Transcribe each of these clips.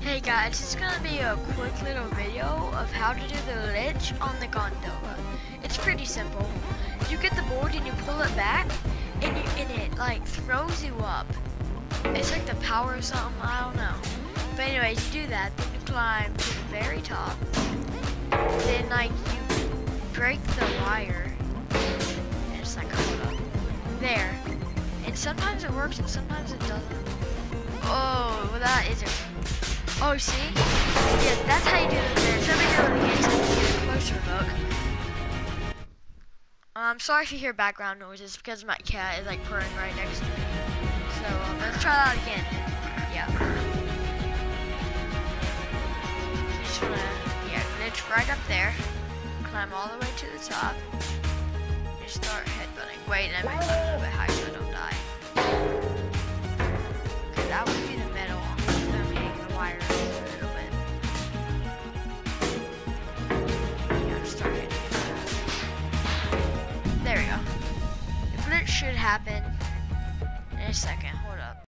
Hey guys, it's gonna be a quick little video of how to do the glitch on the gondola. It's pretty simple. You get the board and you pull it back, and, you, and it like throws you up. It's like the power of something, I don't know. But anyways, you do that, then you climb to the very top. Then like you break the wire. There. And sometimes it works and sometimes it doesn't. Oh, well that isn't Oh, see? Yeah, that's how you do it. So let me go again so you can get a closer look. Um, sorry if you hear background noises because my cat is like purring right next to me. So um, let's try that again. Yeah. Just wanna, yeah, glitch right up there. Climb all the way to the top. And start headbutting. Wait, let me climb a little bit higher so I don't die. Okay, that would be the. So I'm hitting the wires a little bit. Yeah, start hitting it. There we go. The glitch should happen in a second. Hold up.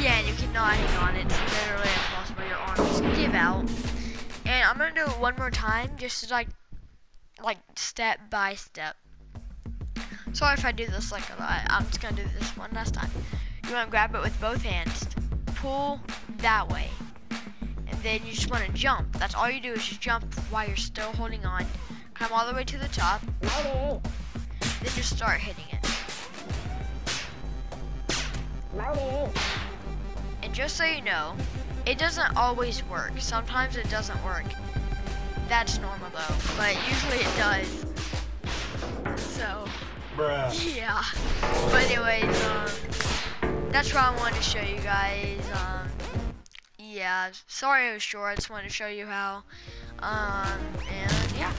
Yeah, and you cannot hang on. it. Out. And I'm gonna do it one more time, just like, like step by step. Sorry if I do this like a lot. I'm just gonna do this one last time. You wanna grab it with both hands, pull that way, and then you just wanna jump. That's all you do is just jump while you're still holding on. Climb all the way to the top. Then just start hitting it. And just so you know, it doesn't always work. Sometimes it doesn't work. That's normal though, but usually it does. So, Bruh. yeah. But anyways, um, that's what I wanted to show you guys. Um, yeah, sorry it was short. I just wanted to show you how. Um, and yeah.